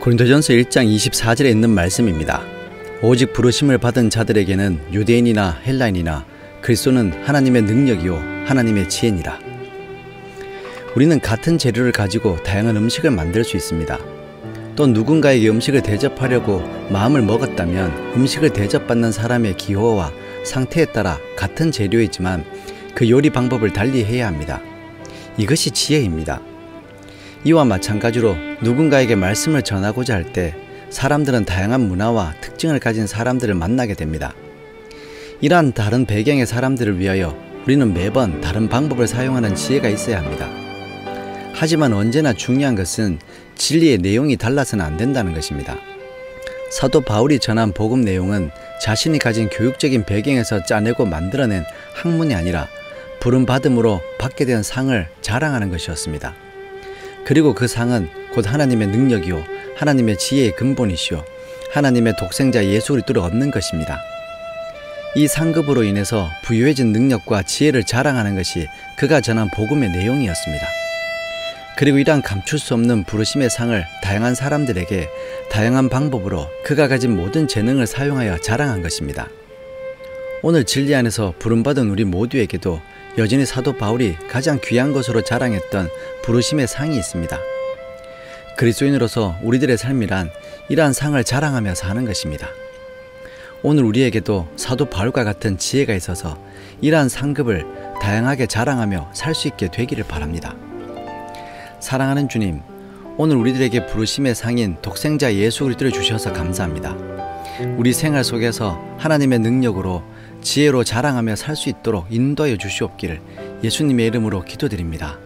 고린도전서 1장 24절에 있는 말씀입니다. 오직 부르심을 받은 자들에게는 유대인이나 헬라인이나 그리스도는 하나님의 능력이요 하나님의 지혜니라. 우리는 같은 재료를 가지고 다양한 음식을 만들 수 있습니다. 또 누군가에게 음식을 대접하려고 마음을 먹었다면 음식을 대접받는 사람의 기호와 상태에 따라 같은 재료이지만 그 요리 방법을 달리 해야 합니다. 이것이 지혜입니다. 이와 마찬가지로 누군가에게 말씀을 전하고자 할 때 사람들은 다양한 문화와 특징을 가진 사람들을 만나게 됩니다. 이러한 다른 배경의 사람들을 위하여 우리는 매번 다른 방법을 사용하는 지혜가 있어야 합니다. 하지만 언제나 중요한 것은 진리의 내용이 달라서는 안 된다는 것입니다. 사도 바울이 전한 복음 내용은 자신이 가진 교육적인 배경에서 짜내고 만들어낸 학문이 아니라 부름받음으로 받게 된 상을 자랑하는 것이었습니다. 그리고 그 상은 곧 하나님의 능력이요 하나님의 지혜의 근본이시요 하나님의 독생자 예수 그리스도를 얻는 것입니다. 이 상급으로 인해서 부유해진 능력과 지혜를 자랑하는 것이 그가 전한 복음의 내용이었습니다. 그리고 이러한 감출 수 없는 부르심의 상을 다양한 사람들에게 다양한 방법으로 그가 가진 모든 재능을 사용하여 자랑한 것입니다. 오늘 진리 안에서 부름받은 우리 모두에게도 여전히 사도 바울이 가장 귀한 것으로 자랑했던 부르심의 상이 있습니다. 그리스도인으로서 우리들의 삶이란 이러한 상을 자랑하며 사는 것입니다. 오늘 우리에게도 사도 바울과 같은 지혜가 있어서 이러한 상급을 다양하게 자랑하며 살 수 있게 되기를 바랍니다. 사랑하는 주님, 오늘 우리들에게 부르심의 상인 독생자 예수 그리스도를 주셔서 감사합니다. 우리 생활 속에서 하나님의 능력으로 지혜로 자랑하며 살 수 있도록 인도하여 주시옵기를 예수님의 이름으로 기도드립니다.